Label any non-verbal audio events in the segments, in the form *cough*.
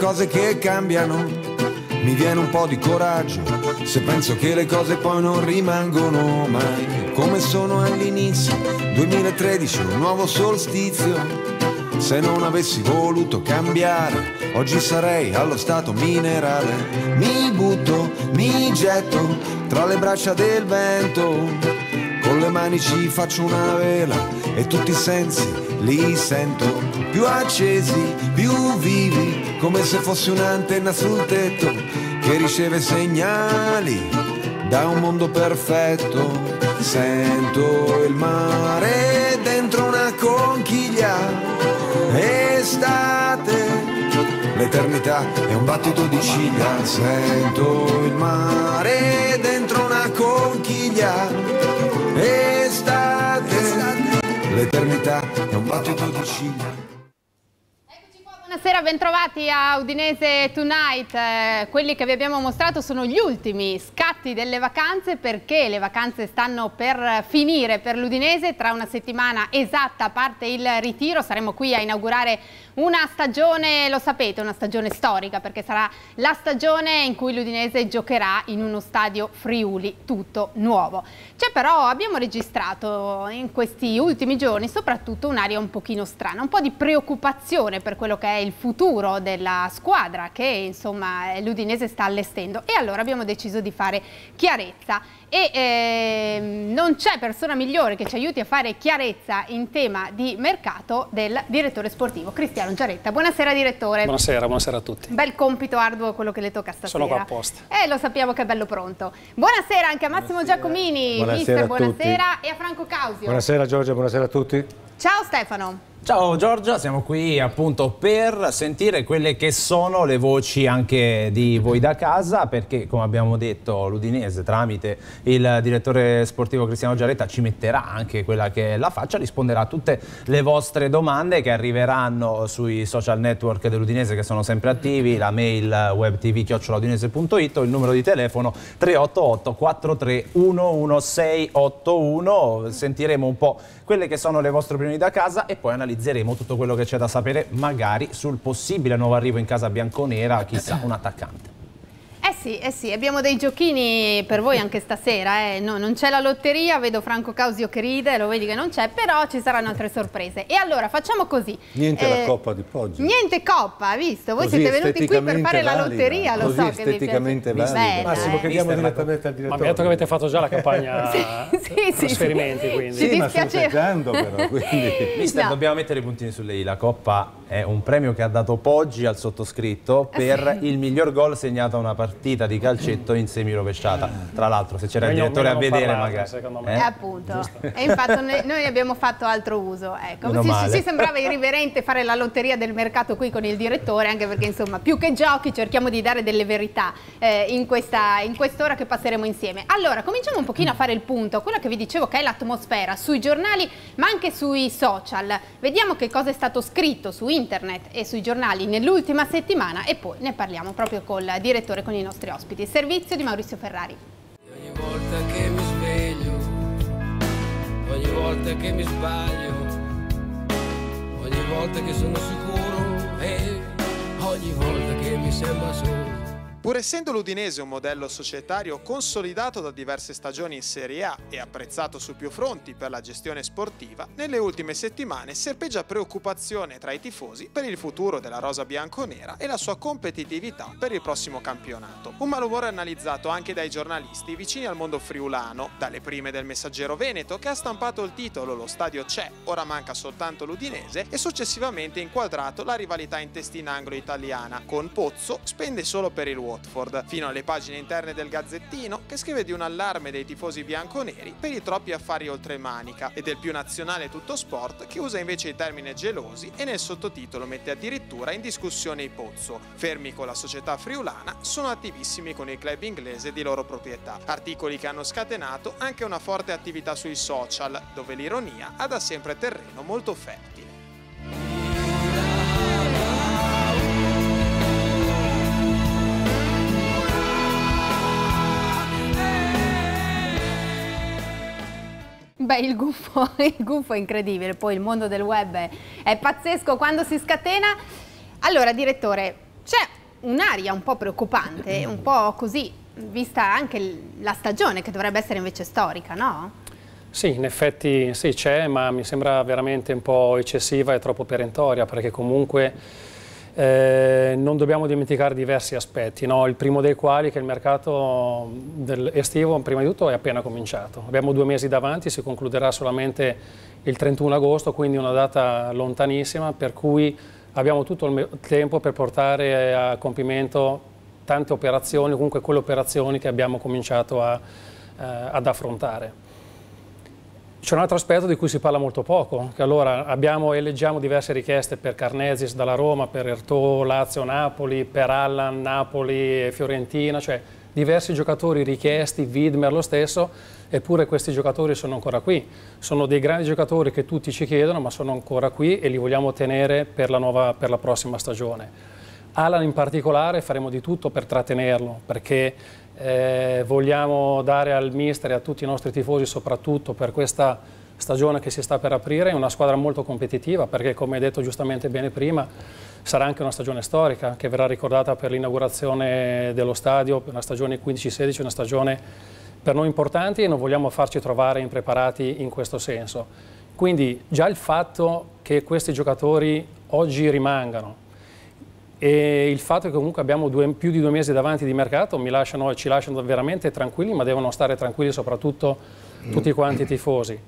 cose che cambiano, mi viene un po' di coraggio se penso che le cose poi non rimangono mai come sono all'inizio. 2013, un nuovo solstizio. Se non avessi voluto cambiare, oggi sarei allo stato minerale. Mi butto, mi getto tra le braccia del vento. Con le mani ci faccio una vela e tutti i sensi li sento più accesi, più vivi, come se fossi un'antenna sul tetto che riceve segnali da un mondo perfetto. Sento il mare dentro una conchiglia, estate, l'eternità è un battito di ciglia. Sento il mare dentro una conchiglia, estate, l'eternità è un battito di ciglia. Buonasera, bentrovati a Udinese Tonight. Eh, quelli che vi abbiamo mostrato sono gli ultimi scatti delle vacanze perché le vacanze stanno per finire per l'Udinese. Tra una settimana esatta parte il ritiro, saremo qui a inaugurare una stagione, lo sapete, una stagione storica perché sarà la stagione in cui l'Udinese giocherà in uno stadio Friuli tutto nuovo. C'è però, abbiamo registrato in questi ultimi giorni soprattutto un'aria un pochino strana, un po' di preoccupazione per quello che è il futuro della squadra che insomma l'Udinese sta allestendo e allora abbiamo deciso di fare chiarezza e eh, non c'è persona migliore che ci aiuti a fare chiarezza in tema di mercato del direttore sportivo Cristiano Giaretta. Buonasera direttore. Buonasera, buonasera a tutti. Bel compito arduo quello che le tocca stasera. Sono qua apposta. Eh, lo sappiamo che è bello pronto. Buonasera anche a Massimo buonasera. Giacomini, buonasera mister, a buonasera, e a Franco Causio. Buonasera Giorgia, buonasera a tutti. Ciao Stefano. Ciao Giorgia, siamo qui appunto per sentire quelle che sono le voci anche di voi da casa perché come abbiamo detto l'Udinese tramite il direttore sportivo Cristiano Giaretta ci metterà anche quella che è la faccia, risponderà a tutte le vostre domande che arriveranno sui social network dell'Udinese che sono sempre attivi, la mail webtv.udinese.it o il numero di telefono 388 43 11681, sentiremo un po' quelle che sono le vostre opinioni da casa e poi analizzeremo tutto quello che c'è da sapere magari sul possibile nuovo arrivo in casa bianconera, chissà, un attaccante. Eh sì, eh sì, abbiamo dei giochini per voi anche stasera, eh. no, non c'è la lotteria, vedo Franco Causio che ride, lo vedi che non c'è, però ci saranno altre sorprese. E allora facciamo così. Niente eh, la Coppa di Poggio. Niente Coppa, visto? Voi Così siete venuti qui per fare valida, la lotteria, lo così so che vi piace. Bella, Massimo, eh. chiediamo direttamente al Ma direttore. mi ha detto che avete fatto già la *laughs* campagna Sì, sì, sì, trasferimenti, sì. quindi. Ci Sì, ma dispiace- sto cercando però, quindi... *laughs* Mister, No. dobbiamo mettere i puntini sulle i. La Coppa è un premio che ha dato Poggi al sottoscritto per il miglior gol segnato a una partita di calcetto in semirovesciata. Tra l'altro, se c'era il direttore a vedere parlarne, magari. secondo me. Eh, Eh? appunto, e infatti noi, noi abbiamo fatto altro uso. Ecco. Male. sì, sembrava irriverente fare la lotteria del mercato qui con il direttore, anche perché insomma più che giochi cerchiamo di dare delle verità eh, in, questa, in quest'ora che passeremo insieme. Allora, cominciamo un pochino a fare il punto, quella che vi dicevo che è l'atmosfera sui giornali ma anche sui social. Vediamo che cosa è stato scritto su internet e sui giornali nell'ultima settimana e poi ne parliamo proprio col direttore, con i nostri ospiti. Servizio di Maurizio Ferrari. Ogni volta che mi sveglio, ogni volta che mi sbaglio, ogni volta che sono sicuro e ogni volta che mi sembra solo. Pur essendo l'Udinese un modello societario consolidato da diverse stagioni in Serie A e apprezzato su più fronti per la gestione sportiva, nelle ultime settimane serpeggia preoccupazione tra i tifosi per il futuro della rosa bianconera e la sua competitività per il prossimo campionato. Un malumore analizzato anche dai giornalisti vicini al mondo friulano, dalle prime del Messaggero Veneto che ha stampato il titolo Lo stadio c'è, ora manca soltanto l'Udinese e successivamente inquadrato la rivalità intestina anglo-italiana, con Pozzo spende solo per il Watford, fino alle pagine interne del Gazzettino che scrive di un allarme dei tifosi bianconeri per i troppi affari oltre manica e del più nazionale tutto sport che usa invece il termine gelosi e nel sottotitolo mette addirittura in discussione i Pozzo. Fermi con la società friulana, sono attivissimi con il club inglese di loro proprietà. Articoli che hanno scatenato anche una forte attività sui social, dove l'ironia ha da sempre terreno molto fertile. Beh, il gufo, *laughs* il gufo è incredibile, poi il mondo del web è, è pazzesco quando si scatena. Allora, direttore, c'è un'aria un po' preoccupante, un po' così, vista anche la stagione che dovrebbe essere invece storica, no? Sì, in effetti sì, c'è, ma mi sembra veramente un po' eccessiva e troppo perentoria, perché comunque eh, non dobbiamo dimenticare diversi aspetti, no? il primo dei quali è che il mercato estivo, prima di tutto, è appena cominciato. Abbiamo due mesi davanti, si concluderà solamente il 31 agosto, quindi una data lontanissima, per cui abbiamo tutto il tempo per portare a compimento tante operazioni, comunque quelle operazioni che abbiamo cominciato a, eh, ad affrontare. C'è un altro aspetto di cui si parla molto poco, che allora abbiamo e leggiamo diverse richieste per Carnesis dalla Roma, per Ertò, Lazio, Napoli, per Allan, Napoli Fiorentina, cioè diversi giocatori richiesti, Widmer lo stesso, eppure questi giocatori sono ancora qui. Sono dei grandi giocatori che tutti ci chiedono, ma sono ancora qui e li vogliamo tenere per la, nuova, per la prossima stagione. Alan in particolare faremo di tutto per trattenerlo, perché eh, vogliamo dare al mister e a tutti i nostri tifosi, soprattutto per questa stagione che si sta per aprire, una squadra molto competitiva, perché come hai detto giustamente bene prima, sarà anche una stagione storica che verrà ricordata per l'inaugurazione dello stadio, una stagione 15-16, una stagione per noi importante e non vogliamo farci trovare impreparati in questo senso. Quindi già il fatto che questi giocatori oggi rimangano, e il fatto che comunque abbiamo due, più di due mesi davanti di mercato lasciano, ci lasciano veramente tranquilli, ma devono stare tranquilli soprattutto tutti quanti i tifosi.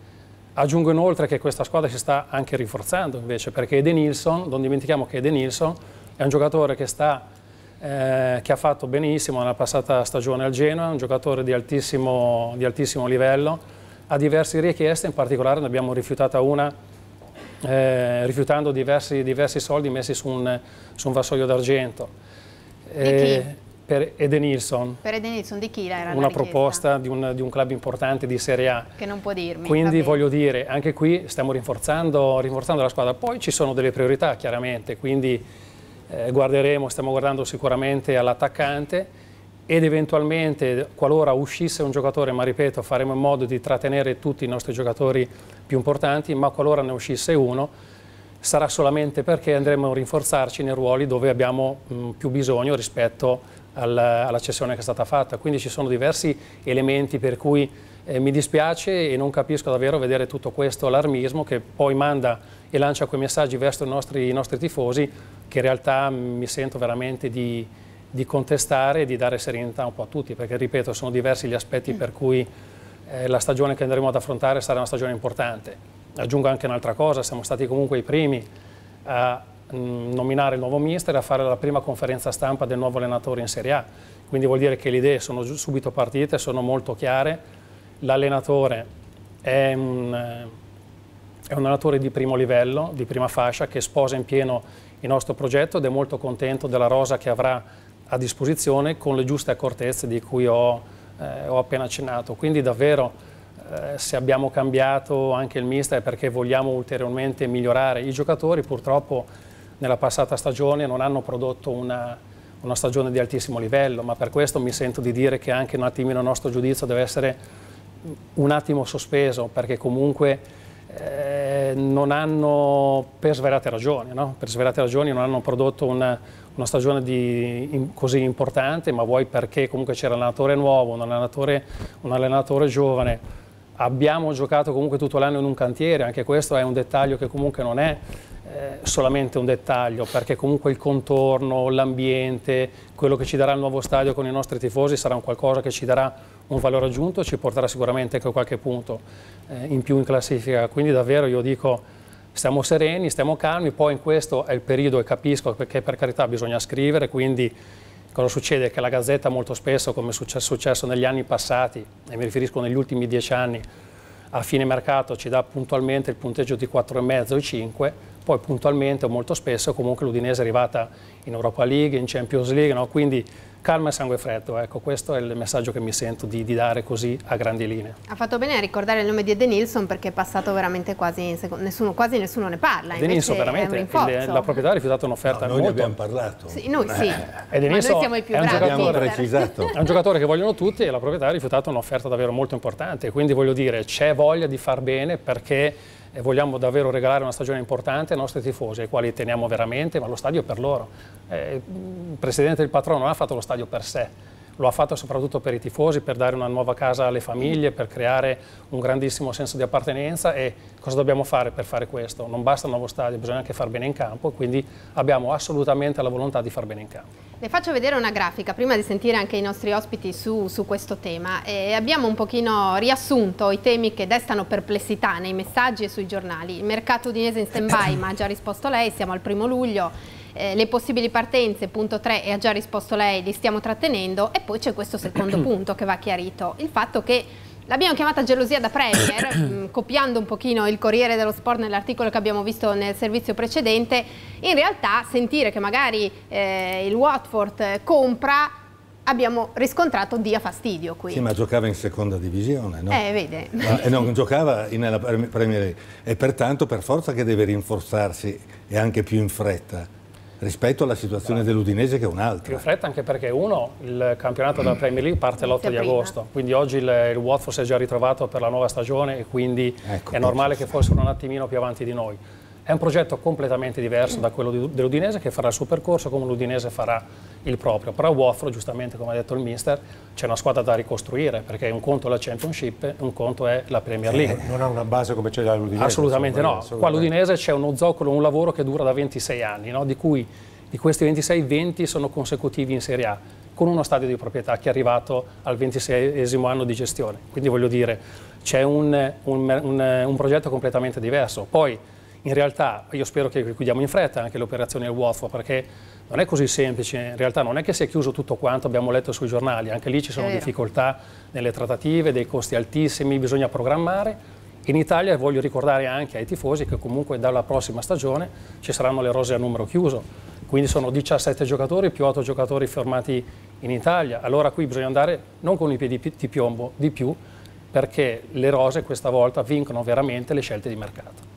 Aggiungo inoltre che questa squadra si sta anche rinforzando invece, perché Ede Nilsson, non dimentichiamo che Ede Nilsson è un giocatore che, sta, eh, che ha fatto benissimo nella passata stagione al Genoa, un giocatore di altissimo, di altissimo livello, ha diverse richieste, in particolare ne abbiamo rifiutata una eh, rifiutando diversi, diversi, soldi messi su un, su un vassoio d'argento. Eh, per Edenilson. Per Edenilson, di chi era Una proposta di un, di un, club importante di Serie A. Che non può dirmi. Quindi voglio dire, anche qui stiamo rinforzando, rinforzando, la squadra. Poi ci sono delle priorità, chiaramente, quindi eh, guarderemo, stiamo guardando sicuramente all'attaccante ed eventualmente qualora uscisse un giocatore, ma ripeto faremo in modo di trattenere tutti i nostri giocatori più importanti, ma qualora ne uscisse uno sarà solamente perché andremo a rinforzarci nei ruoli dove abbiamo mh, più bisogno rispetto al, alla cessione che è stata fatta. Quindi ci sono diversi elementi per cui eh, mi dispiace e non capisco davvero vedere tutto questo allarmismo che poi manda e lancia quei messaggi verso i nostri, i nostri tifosi che in realtà mi sento veramente di, di contestare e di dare serenità un po' a tutti, perché ripeto, sono diversi gli aspetti per cui eh, la stagione che andremo ad affrontare sarà una stagione importante. Aggiungo anche un'altra cosa, siamo stati comunque i primi a mm, nominare il nuovo mister e a fare la prima conferenza stampa del nuovo allenatore in Serie A, quindi vuol dire che le idee sono subito partite, sono molto chiare, l'allenatore è eh, è un allenatore di primo livello, di prima fascia, che sposa in pieno il nostro progetto ed è molto contento della rosa che avrà a disposizione con le giuste accortezze di cui ho, eh, ho appena accennato. Quindi davvero eh, se abbiamo cambiato anche il mister è perché vogliamo ulteriormente migliorare. I giocatori purtroppo nella passata stagione non hanno prodotto una, una stagione di altissimo livello, ma per questo mi sento di dire che anche un attimino il nostro giudizio deve essere un attimo sospeso, perché comunque eh, non hanno, per svariate ragioni, no? per svariate ragioni non hanno prodotto una, una stagione di, in, così importante, ma vuoi perché comunque c'era un allenatore nuovo, un allenatore, un allenatore giovane. Abbiamo giocato comunque tutto l'anno in un cantiere, anche questo è un dettaglio che comunque non è eh, solamente un dettaglio, perché comunque il contorno, l'ambiente, quello che ci darà il nuovo stadio con i nostri tifosi sarà un qualcosa che ci darà un valore aggiunto, ci porterà sicuramente anche qualche punto eh, in più in classifica. Quindi davvero io dico stiamo sereni, stiamo calmi, poi in questo è il periodo e capisco perché per carità bisogna scrivere, quindi cosa succede? Che la Gazzetta molto spesso, come è successo negli anni passati, e mi riferisco negli ultimi dieci anni, a fine mercato ci dà puntualmente il punteggio di 4,5 o 5, poi puntualmente o molto spesso comunque l'Udinese è arrivata in Europa League, in Champions League, no? quindi calma e sangue freddo, ecco, questo è il messaggio che mi sento di, di, dare così a grandi linee. Ha fatto bene a ricordare il nome di Ede Nilsson perché è passato veramente quasi, nessuno, quasi nessuno ne parla. Ede Nilsson veramente, il, la proprietà ha rifiutato un'offerta no, noi molto... ne abbiamo parlato. Sì, noi sì, eh. Noi siamo i più bravi. È un giocatore che vogliono tutti e la proprietà ha rifiutato un'offerta davvero molto importante, quindi voglio dire c'è voglia di far bene perché e vogliamo davvero regalare una stagione importante ai nostri tifosi, ai quali teniamo veramente, ma lo stadio è per loro. Eh, il presidente del patrono non ha fatto lo stadio per sé, lo ha fatto soprattutto per i tifosi, per dare una nuova casa alle famiglie, per creare un grandissimo senso di appartenenza e cosa dobbiamo fare per fare questo? Non basta un nuovo stadio, bisogna anche far bene in campo e quindi abbiamo assolutamente la volontà di far bene in campo. Le faccio vedere una grafica prima di sentire anche i nostri ospiti su, su questo tema e abbiamo un pochino riassunto i temi che destano perplessità nei messaggi e sui giornali. Il mercato udinese in stand-by, *coughs* ma ha già risposto lei, siamo al primo luglio, eh, le possibili partenze, punto 3, e ha già risposto lei, li stiamo trattenendo e poi c'è questo secondo *clears throat* punto che va chiarito, il fatto che L'abbiamo chiamata gelosia da Premier, *clears throat* mm, copiando un pochino il Corriere dello Sport nell'articolo che abbiamo visto nel servizio precedente. In realtà sentire che magari eh, il Watford compra abbiamo riscontrato dia fastidio qui. Sì, ma giocava in seconda divisione, no? Eh, vede. e non giocava nella Premier League e pertanto per forza che deve rinforzarsi e anche più in fretta rispetto alla situazione dell'Udinese che è un'altra. Più fretta anche perché uno, il campionato della Premier League parte l'8 di agosto, quindi oggi il, il Watford si è già ritrovato per la nuova stagione e quindi ecco, è normale che fossero un attimino più avanti di noi. È un progetto completamente diverso da quello dell'Udinese che farà il suo percorso come l'Udinese farà il proprio. Però Watford, giustamente come ha detto il mister, c'è una squadra da ricostruire perché un conto è la Championship, un conto è la Premier League. Eh, non ha una base come c'è l'Udinese? Assolutamente insomma, no. Assolutamente. Qua all'Udinese c'è uno zoccolo, un lavoro che dura da 26 anni, no? di cui di questi 26, 20 sono consecutivi in Serie A con uno stadio di proprietà che è arrivato al 26 anno di gestione. Quindi voglio dire, c'è un, un, un, un progetto completamente diverso. Poi in realtà io spero che chiudiamo in fretta anche le operazioni al Watford perché non è così semplice, in realtà non è che si è chiuso tutto quanto abbiamo letto sui giornali, anche lì ci sono difficoltà nelle trattative, dei costi altissimi, bisogna programmare. In Italia voglio ricordare anche ai tifosi che comunque dalla prossima stagione ci saranno le rose a numero chiuso, quindi sono 17 giocatori più 8 giocatori formati in Italia, allora qui bisogna andare non con i piedi di piombo di più perché le rose questa volta vincono veramente le scelte di mercato.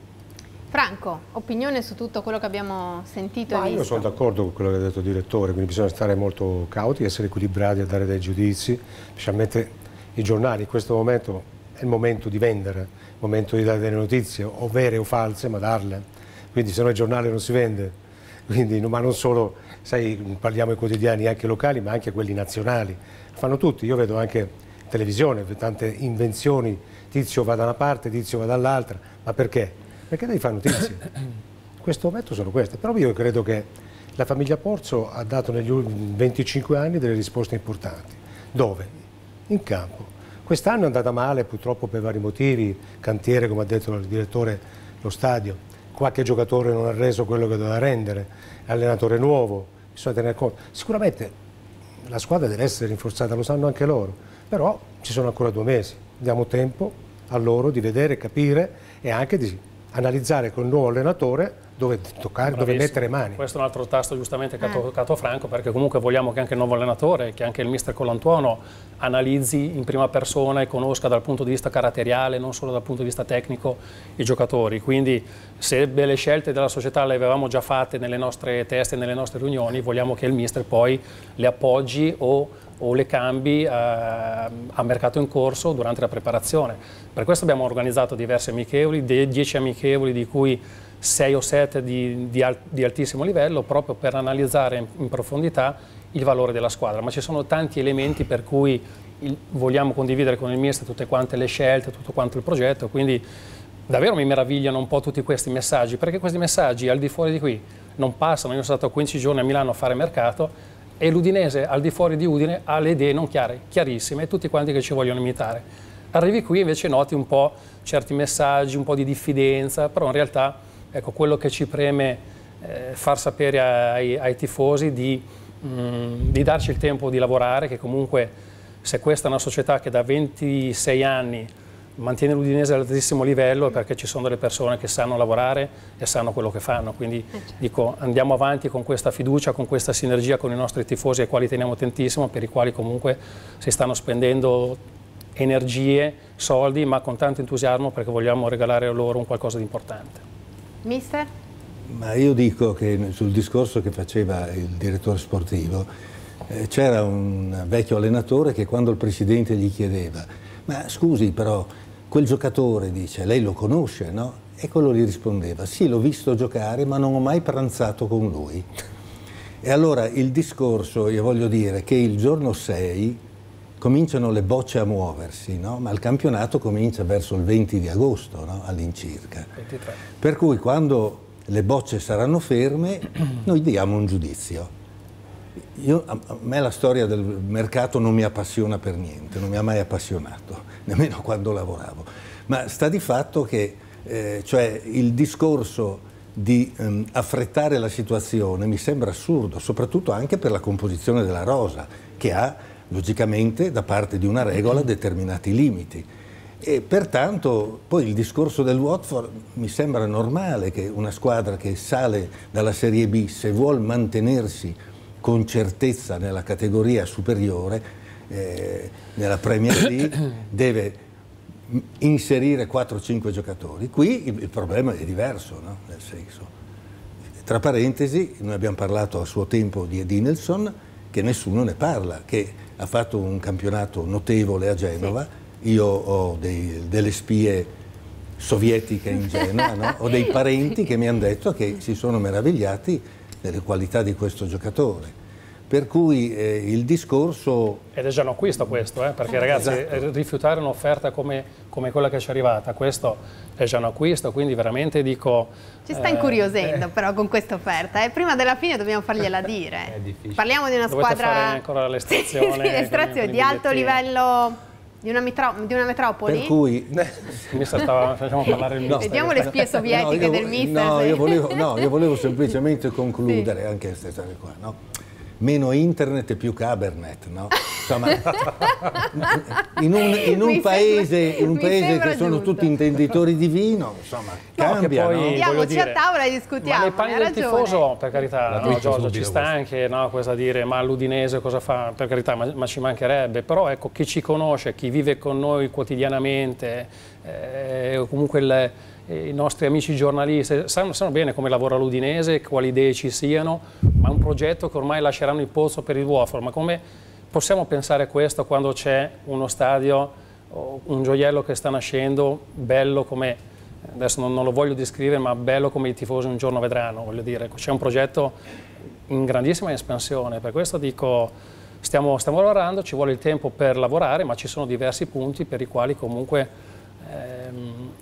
Franco, opinione su tutto quello che abbiamo sentito Ma? Io sono d'accordo con quello che ha detto il direttore, quindi bisogna stare molto cauti, essere equilibrati a dare dei giudizi, specialmente i giornali. In questo momento è il momento di vendere, il momento di dare delle notizie, o vere o false, ma darle. Quindi se no il giornale non si vende, quindi, ma non solo, sai, parliamo ai quotidiani anche locali, ma anche quelli nazionali. Fanno tutti, io vedo anche televisione, tante invenzioni, tizio va da una parte, tizio va dall'altra, ma perché? Perché devi fare notizie. In *coughs* questo momento sono queste, però io credo che la famiglia Porzo ha dato negli ultimi 25 anni delle risposte importanti. Dove? In campo. Quest'anno è andata male purtroppo per vari motivi, cantiere come ha detto il direttore, lo stadio, qualche giocatore non ha reso quello che doveva rendere, allenatore nuovo, bisogna tenere conto. Sicuramente la squadra deve essere rinforzata, lo sanno anche loro, però ci sono ancora due mesi, diamo tempo a loro di vedere, capire e anche di analizzare con il nuovo allenatore dove toccare, dove mettere mani. Questo è un altro tasto giustamente che ha eh. toccato Franco perché comunque vogliamo che anche il nuovo allenatore, che anche il mister Colantuono analizzi in prima persona e conosca dal punto di vista caratteriale, non solo dal punto di vista tecnico, i giocatori. Quindi se le scelte della società le avevamo già fatte nelle nostre teste, nelle nostre riunioni, vogliamo che il mister poi le appoggi o o le cambi eh, a mercato in corso durante la preparazione. Per questo abbiamo organizzato diverse amichevoli, 10 amichevoli di cui 6 o 7 di, di, di, altissimo livello proprio per analizzare in, in, profondità il valore della squadra, ma ci sono tanti elementi per cui il, vogliamo condividere con il mister tutte quante le scelte, tutto quanto il progetto, quindi davvero mi meravigliano un po' tutti questi messaggi, perché questi messaggi al di fuori di qui non passano, io sono stato 15 giorni a Milano a fare mercato e l'Udinese al di fuori di Udine ha le idee non chiare, chiarissime, tutti quanti che ci vogliono imitare. Arrivi qui invece noti un po' certi messaggi, un po' di diffidenza, però in realtà ecco, quello che ci preme eh, far sapere ai, ai tifosi di, mh, mm, di darci il tempo di lavorare, che comunque se questa è una società che da 26 anni mantiene l'Udinese all'altissimo livello perché ci sono delle persone che sanno lavorare e sanno quello che fanno. Quindi eh, certo. dico andiamo avanti con questa fiducia, con questa sinergia con i nostri tifosi ai quali teniamo tantissimo, per i quali comunque si stanno spendendo energie, soldi, ma con tanto entusiasmo perché vogliamo regalare loro un qualcosa di importante. Mister? Ma io dico che sul discorso che faceva il direttore sportivo eh, c'era un vecchio allenatore che quando il presidente gli chiedeva ma scusi però quel giocatore dice, lei lo conosce, no? E quello gli rispondeva, sì, l'ho visto giocare, ma non ho mai pranzato con lui. E allora il discorso, io voglio dire che il giorno 6 cominciano le bocce a muoversi, no? ma il campionato comincia verso il 20 di agosto no? all'incirca. Per cui quando le bocce saranno ferme, *clears throat* noi diamo un giudizio. Io, a me la storia del mercato non mi appassiona per niente, non mi ha mai appassionato, nemmeno quando lavoravo. Ma sta di fatto che eh, cioè il discorso di ehm, affrettare la situazione mi sembra assurdo, soprattutto anche per la composizione della rosa, che ha logicamente da parte di una regola determinati limiti. E pertanto poi il discorso del Watford mi sembra normale che una squadra che sale dalla Serie B, se vuol mantenersi con certezza nella categoria superiore, eh, nella Premier League, *coughs* deve inserire 4-5 giocatori. Qui il, il, problema è diverso, no? nel senso. Tra parentesi, noi abbiamo parlato a suo tempo di Edinelson, che nessuno ne parla, che ha fatto un campionato notevole a Genova. Sì. Io ho dei, delle spie sovietiche in Genova, no? ho dei *laughs* parenti che mi hanno detto che si sono meravigliati delle qualità di questo giocatore. Per cui eh, il discorso... Ed è già un acquisto questo, eh? perché ragazzi esatto. rifiutare un'offerta come, come, quella che ci è arrivata, questo è già un acquisto, quindi veramente dico... Ci sta eh, incuriosendo eh, però con questa offerta, eh? prima della fine dobbiamo fargliela *laughs* dire. È difficile. Parliamo di una Dovete squadra... fare ancora l'estrazione. *laughs* sì, sì, l'estrazione di alto livello di una, di una, metropoli? Per cui... *laughs* Il mister stava, facciamo parlare il mister. Vediamo le spie sovietiche no, io, del mister. No, io volevo, no, io volevo semplicemente concludere sì. anche queste cose qua, no? Meno internet e più cabernet, no? Insomma, *laughs* in un, in un paese, in un paese che sono giusto. tutti intenditori di vino, insomma, no, cambia, poi, no? Andiamoci dire, a tavola e discutiamo. Ma nei panni del tifoso, per carità, no, Giorgio, ci sta questo. anche no, cosa dire, ma l'Udinese cosa fa? Per carità, ma, ma, ci mancherebbe, però ecco, chi ci conosce, chi vive con noi quotidianamente, eh, comunque il, i nostri amici giornalisti sanno, sanno, bene come lavora l'Udinese, quali idee ci siano, ma è un progetto che ormai lasceranno il pozzo per il Watford. Ma come possiamo pensare a questo quando c'è uno stadio, un gioiello che sta nascendo, bello come, adesso non, non lo voglio descrivere, ma bello come i tifosi un giorno vedranno, voglio dire, c'è un progetto in grandissima espansione, per questo dico stiamo, stiamo lavorando, ci vuole il tempo per lavorare, ma ci sono diversi punti per i quali comunque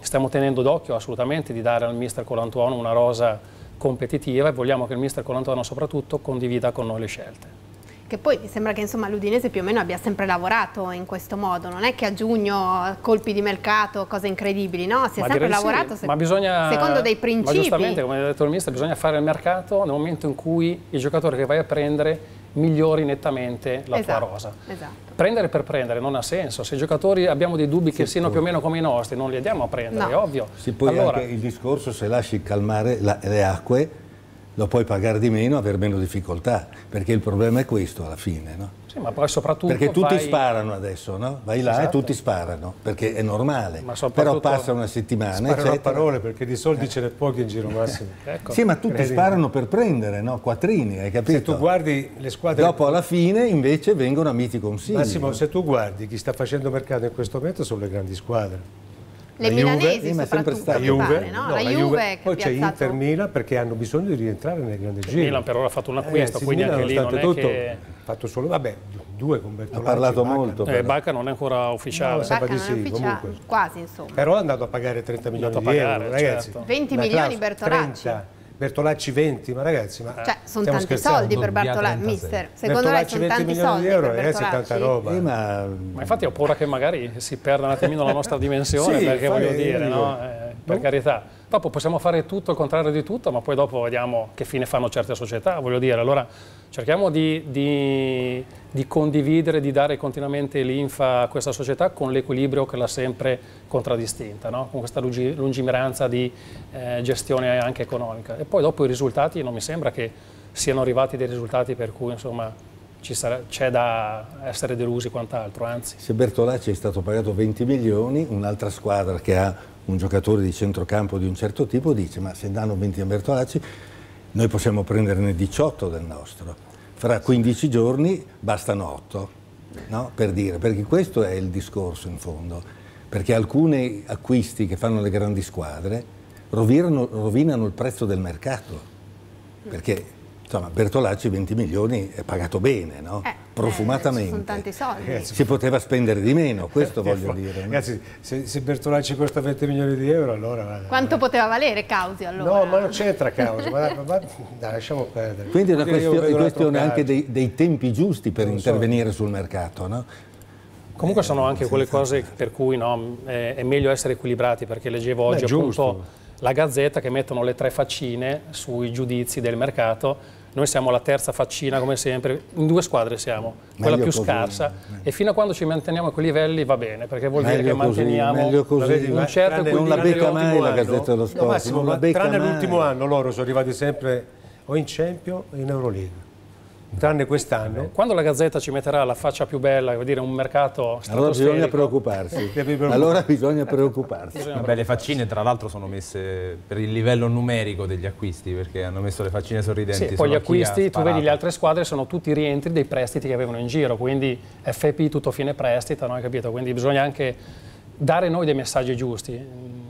stiamo tenendo d'occhio assolutamente di dare al mister Colantuono una rosa competitiva e vogliamo che il mister Colantuono soprattutto condivida con noi le scelte. Che poi mi sembra che insomma, l'Udinese più o meno abbia sempre lavorato in questo modo, non è che a giugno colpi di mercato, cose incredibili, no? Si è ma sempre lavorato sì, se bisogna, secondo dei principi. Ma giustamente, come ha detto il mister, bisogna fare il mercato nel momento in cui il giocatore che vai a prendere migliori nettamente la esatto, tua rosa. Esatto. Prendere per prendere non ha senso, se i giocatori abbiamo dei dubbi che siano più o meno come i nostri, non li andiamo a prendere, No. è ovvio. Sì, poi allora, anche il discorso se lasci calmare la- le acque lo puoi pagare di meno, aver meno difficoltà, perché il problema è questo alla fine, no? Sì, ma poi soprattutto Perché tutti vai- sparano adesso, no? Vai là e Esatto. tutti sparano, perché è normale. Ma soprattutto- Però passa una settimana, eccetera. parole perché di soldi ce n'è pochi in giro Massimo. *laughs* Ecco. Sì, ma tutti Credi- sparano per prendere, no? Quattrini, hai capito? Se tu guardi le squadre... Dopo alla fine invece vengono a miti consigli. Massimo, no? se tu guardi chi sta facendo mercato in questo momento sono le grandi squadre. Le La Juve- milanesi eh, ma è sempre soprattutto, stato. mi Juve, pare, no? no, la Juve, che poi c'è piazzato... Inter Milan perché hanno bisogno di rientrare nel grande giro. Milan per ora ha fatto un acquisto, sì, quindi Milan, anche lì non è tutto, che... fatto solo, vabbè, due con Bertolacci. Ha parlato Bacca. molto. Eh. Bacca non è ancora ufficiale. No, Bacca non è sì, ufficiale, comunque. quasi insomma. Però è andato a pagare 30 milioni andato a di pagare, euro, ragazzi. certo. 20 Una milioni Bertolacci. 30, Bertolacci 20, ma ragazzi, ma Cioè, sono tanti scherzando? soldi per Bertolacci, 36. mister. Secondo lei sono 20 tanti milioni soldi di euro, per ragazzi, è tanta roba. Eh, ma Ma infatti ho paura che magari si perda un attimino la nostra dimensione, *laughs* Sì, perché voglio dire, no? Eh, per carità. Dopo possiamo fare tutto il contrario di tutto, ma poi dopo vediamo che fine fanno certe società, voglio dire. Allora cerchiamo di, di- di condividere, di dare continuamente linfa a questa società con l'equilibrio che l'ha sempre contraddistinta, no? con questa lungi- lungimiranza di eh, gestione anche economica. E poi dopo i risultati non mi sembra che siano arrivati dei risultati per cui insomma c'è da essere delusi quant'altro, anzi. se Bertolacci è stato pagato 20 milioni, un'altra squadra che ha un giocatore di centrocampo di un certo tipo dice ma se danno 20 a Bertolacci noi possiamo prenderne 18 del nostro. Fra 15 giorni bastano 8, no? per dire, perché questo è il discorso in fondo. Perché alcuni acquisti che fanno le grandi squadre rovinano, rovinano il prezzo del mercato. Perché insomma, Bertolacci 20 milioni è pagato bene, no? Eh, profumatamente. eh, sono tanti soldi. Si poteva spendere di meno, questo voglio dire. no? Ragazzi, se, se Bertolacci costa 20 milioni di euro, allora... Quanto poteva valere Causi allora? No, ma non c'entra causa, ma, ma- ma- dai, lasciamo perdere. Quindi è una questione, questione anche dei, dei tempi giusti per Non so. intervenire sul mercato, no? Comunque sono anche quelle cose per cui no, è, è meglio essere equilibrati perché leggevo oggi Beh, appunto la Gazzetta che mettono le tre faccine sui giudizi del mercato. Noi siamo la terza faccina come sempre, in due squadre siamo, quella Meglio più così, scarsa. E fino a quando ci manteniamo a quei livelli va bene perché vuol dire Meglio che così, manteniamo meglio così. Vedi, un ma certo tranne- non la becca mai la Gazzetta dello No, Sport, Massimo, non la ma becca tranne l'ultimo anno loro sono arrivati sempre o in Champions o in Euroliga. Tranne quest'anno. Quando la Gazzetta ci metterà la faccia più bella, vuol dire un mercato Allora bisogna *laughs* preoccuparsi. Allora bisogna preoccuparsi. Vabbè, le faccine tra l'altro sono messe per il livello numerico degli acquisti perché hanno messo le faccine sorridenti. Sì, poi gli acquisti, tu vedi le altre squadre sono tutti rientri dei prestiti che avevano in giro, quindi FP tutto fine prestito, no? Hai capito? Quindi bisogna anche dare noi dei messaggi giusti,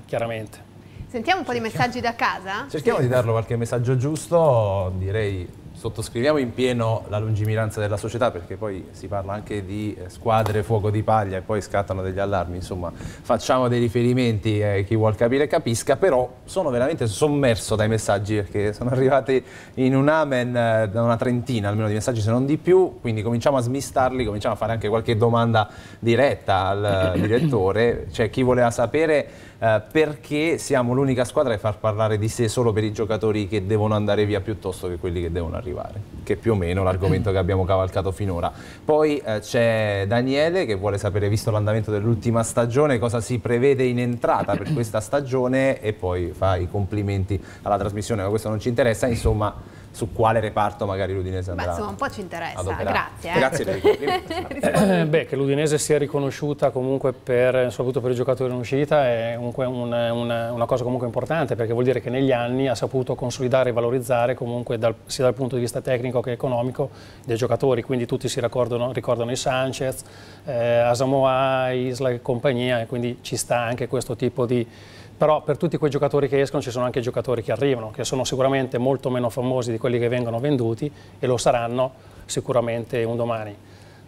chiaramente. Sentiamo un po' di messaggi da casa? Cerchiamo di darlo qualche messaggio giusto, direi sottoscriviamo in pieno la lungimiranza della società perché poi si parla anche di eh, squadre fuoco di paglia e poi scattano degli allarmi, insomma facciamo dei riferimenti, eh, chi vuol capire capisca, però sono veramente sommerso dai messaggi perché sono *laughs* arrivati in un amen eh, da una trentina almeno di messaggi se non di più, quindi cominciamo a smistarli, cominciamo a fare anche qualche domanda diretta al eh, direttore, c'è chi voleva sapere eh, perché siamo l'unica squadra a far parlare di sé solo per i giocatori che devono andare via piuttosto che quelli che devono arrivare, che è più o meno l'argomento che abbiamo cavalcato finora. Poi eh, c'è Daniele che vuole sapere, visto l'andamento dell'ultima stagione, cosa si prevede in entrata per questa stagione e poi fa i complimenti alla trasmissione, ma questo non ci interessa, insomma su quale reparto magari l'Udinese Beh, andrà insomma, un po' ci interessa. Grazie. eh. Grazie per i complimenti. *laughs* Eh, Beh, che l'Udinese sia riconosciuta comunque per, soprattutto per i giocatori in uscita è comunque un- un- una cosa comunque importante perché vuol dire che negli anni ha saputo consolidare e valorizzare comunque dal- sia dal punto di vista tecnico che economico dei giocatori, quindi tutti si ricordano, ricordano i Sanchez, eh, Asamoah, Isla e compagnia e quindi ci sta anche questo tipo di... Però per tutti quei giocatori che escono ci sono anche giocatori che arrivano, che sono sicuramente molto meno famosi di quelli che vengono venduti e lo saranno sicuramente un domani.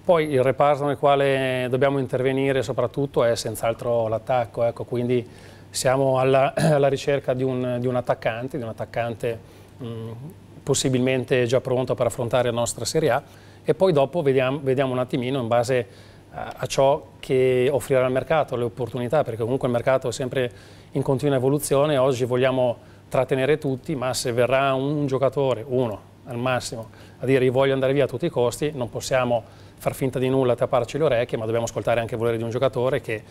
Poi il reparto nel quale dobbiamo intervenire soprattutto è senz'altro l'attacco, ecco, quindi siamo alla, *clears throat* alla ricerca di un, di un attaccante, di un attaccante mh, possibilmente già pronto per affrontare la nostra Serie A e poi dopo vediamo, vediamo un attimino in base a, a ciò che offrirà il mercato, le opportunità, perché comunque il mercato è sempre in continua evoluzione, oggi vogliamo trattenere tutti, ma se verrà un giocatore, uno al massimo, a dire io voglio andare via a tutti i costi, non possiamo far finta di nulla, tapparci le orecchie, ma dobbiamo ascoltare anche il volere di un giocatore che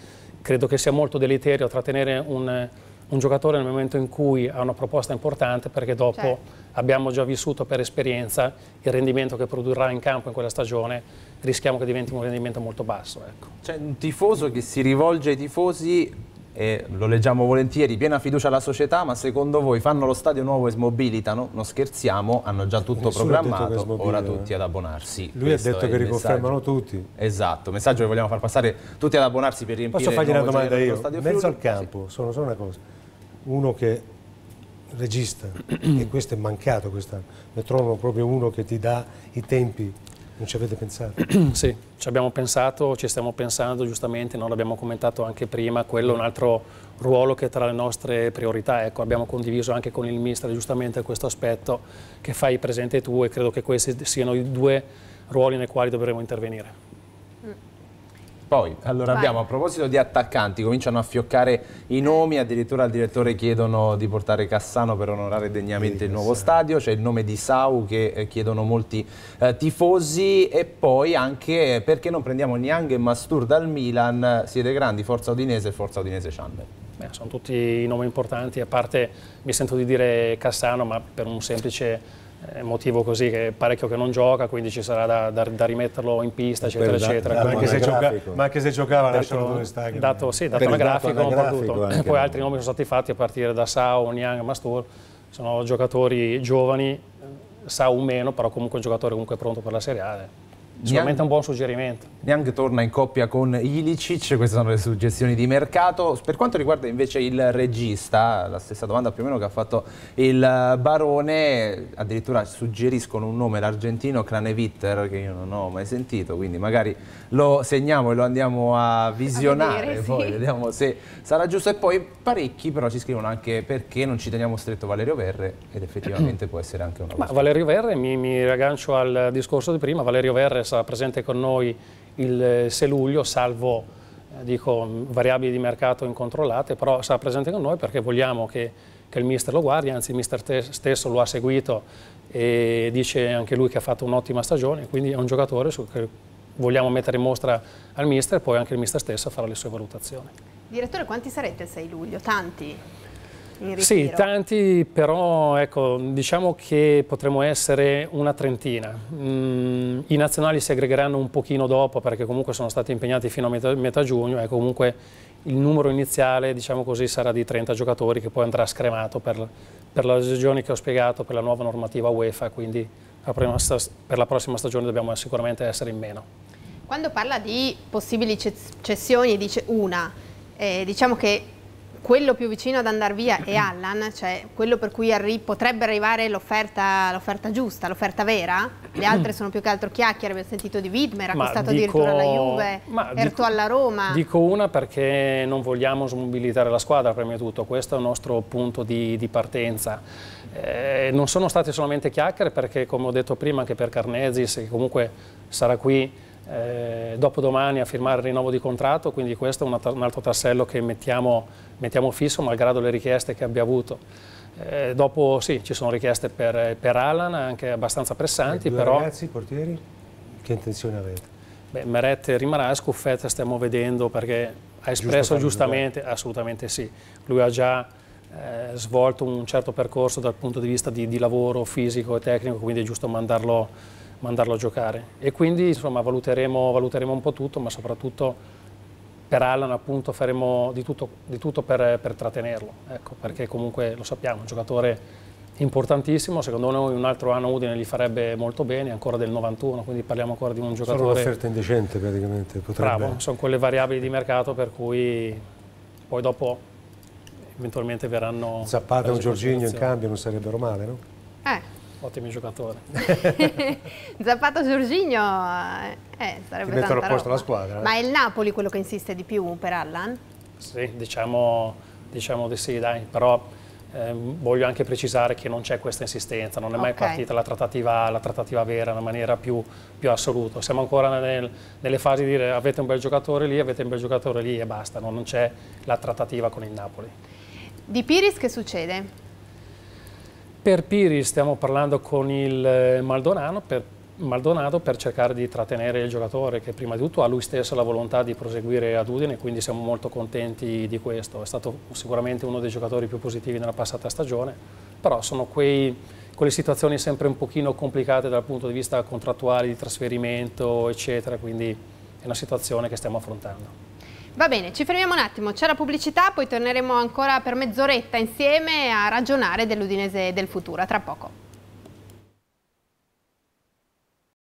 credo che sia molto deleterio trattenere un, un giocatore nel momento in cui ha una proposta importante perché dopo Certo. abbiamo già vissuto per esperienza il rendimento che produrrà in campo in quella stagione, rischiamo che diventi un rendimento molto basso. Ecco. C'è un tifoso che si rivolge ai tifosi e lo leggiamo volentieri, piena fiducia alla società, ma secondo voi fanno lo stadio nuovo e smobilitano? Non scherziamo, hanno già tutto Nessuno programmato, ora eh. tutti ad abbonarsi. Lui Questo ha detto che riconfermano messaggio. tutti. Esatto, messaggio che vogliamo far passare tutti ad abbonarsi per riempire Posso fargli una domanda io? Stadio In mezzo al campo, sono solo una cosa. Uno che regista, *clears throat* e questo è mancato quest'anno, ne trovano proprio uno che ti dà i tempi, non ci avete pensato? *clears throat* Sì, ci abbiamo pensato, ci stiamo pensando giustamente, non l'abbiamo commentato anche prima, quello è un altro ruolo che è tra le nostre priorità. Ecco, abbiamo condiviso anche con il Mister giustamente questo aspetto che fai presente tu e credo che questi siano i due ruoli nei quali dovremo intervenire. Poi, allora Vai. abbiamo a proposito di attaccanti, cominciano a fioccare i nomi, addirittura al direttore chiedono di portare Cassano per onorare degnamente il nuovo stadio, c'è il nome di Sau che eh, chiedono molti eh, tifosi e poi anche eh, perché non prendiamo Niang e Mastur dal Milan, siete grandi, Forza Udinese e Forza Udinese Chamber. Beh, sono tutti nomi importanti, a parte mi sento di dire Cassano, ma per un semplice eh, motivo così che è parecchio che non gioca, quindi ci sarà da, da- da rimetterlo in pista, eccetera, da- eccetera. da- Ma anche, se gioca- anagrafico. ma anche se giocava Dato- lasciano dove sta. dato, sì, dato il dato anagrafico, un po' anagrafico tutto. anche, Poi altri nomi sono stati fatti a partire da Sau, Niang, Mastur, sono giocatori giovani, eh, Sau meno, però comunque un giocatore comunque pronto per la Serie A. Sicuramente un buon suggerimento. Neanche torna in coppia con Ilicic, queste sono le suggestioni di mercato. Per quanto riguarda invece il regista, la stessa domanda più o meno che ha fatto il Barone, addirittura suggeriscono un nome, l'argentino Cranevitter, che io non ho mai sentito, quindi magari lo segniamo e lo andiamo a visionare, a vedere, poi sì. vediamo se sarà giusto. E poi parecchi però ci scrivono anche perché non ci teniamo stretto Valerio Verre ed effettivamente può essere anche una cosa. Ma Valerio Verre, mi, mi raggancio al discorso di prima, Valerio Verre sarà presente con noi il 6 luglio, salvo eh, dico, variabili di mercato incontrollate, però sarà presente con noi perché vogliamo che, che il mister lo guardi, anzi il mister stesso lo ha seguito e dice anche lui che ha fatto un'ottima stagione, quindi è un giocatore su che vogliamo mettere in mostra al mister e poi anche il mister stesso farà le sue valutazioni. Direttore, quanti sarete il 6 luglio? Tanti? Sì, tanti, però ecco, diciamo che potremmo essere una trentina. Mm, I nazionali si aggregheranno un pochino dopo perché comunque sono stati impegnati fino a metà, metà giugno e comunque il numero iniziale diciamo così, sarà di 30 giocatori che poi andrà scremato per, per le ragioni che ho spiegato, per la nuova normativa UEFA, quindi per la prossima stagione dobbiamo sicuramente essere in meno. Quando parla di possibili cessioni dice una, eh, diciamo che quello più vicino ad andare via è Allan, cioè quello per cui arri potrebbe arrivare l'offerta giusta, l'offerta vera. Le *clears throat* altre sono più che altro chiacchiere, abbiamo sentito di Widmer, acquistato dico, addirittura alla Juve, Erto alla Roma. Dico una perché non vogliamo smobilitare la squadra prima di tutto, questo è il nostro punto di, di partenza. Eh, non sono state solamente chiacchiere perché come ho detto prima anche per Carnesis, che comunque sarà qui eh, dopodomani a firmare il rinnovo di contratto, quindi questo è un, altro tassello che mettiamo, mettiamo, fisso malgrado le richieste che abbia avuto. Eh, dopo sì, ci sono richieste per, per Alan, anche abbastanza pressanti. E due però... ragazzi, portieri, che intenzione avete? Beh, Meret rimarrà, Scuffet stiamo vedendo perché ha espresso giustamente, assolutamente sì. Lui ha già eh, svolto un certo percorso dal punto di vista di, di lavoro fisico e tecnico, quindi è giusto mandarlo mandarlo a giocare. E quindi insomma, valuteremo, valuteremo un po' tutto, ma soprattutto per Allan appunto faremo di tutto, di tutto per, per, trattenerlo, ecco, perché comunque lo sappiamo, un giocatore importantissimo, secondo noi un altro anno Udine gli farebbe molto bene, ancora del 91, quindi parliamo ancora di un giocatore... Sono un'offerta indecente praticamente, potrebbe... Bravo, sono quelle variabili di mercato per cui poi dopo eventualmente verranno... Zappato e un Giorginio in cambio non sarebbero male, no? Eh, ottimi giocatori. *laughs* Zappato Giorginio eh, sarebbe Ti mettono a posto la squadra. Eh? Ma è il Napoli quello che insiste di più per Allan? Sì, diciamo, diciamo di sì, dai, però eh, voglio anche precisare che non c'è questa insistenza, non è mai okay. partita la trattativa, la trattativa, vera in maniera più, più assoluta. Siamo ancora nel, nelle fasi di dire avete un bel giocatore lì, avete un bel giocatore lì e basta, non c'è la trattativa con il Napoli. Di Piris che succede? Per Piri stiamo parlando con il eh, Maldonado per, Maldonado per cercare di trattenere il giocatore che prima di tutto ha lui stesso la volontà di proseguire ad Udine, quindi siamo molto contenti di questo. È stato sicuramente uno dei giocatori più positivi nella passata stagione, però sono quei, quelle situazioni sempre un pochino complicate dal punto di vista contrattuale, di trasferimento, eccetera, quindi è una situazione che stiamo affrontando. Va bene, ci fermiamo un attimo, c'è la pubblicità, poi torneremo ancora per mezz'oretta insieme a ragionare dell'Udinese del futuro, tra poco.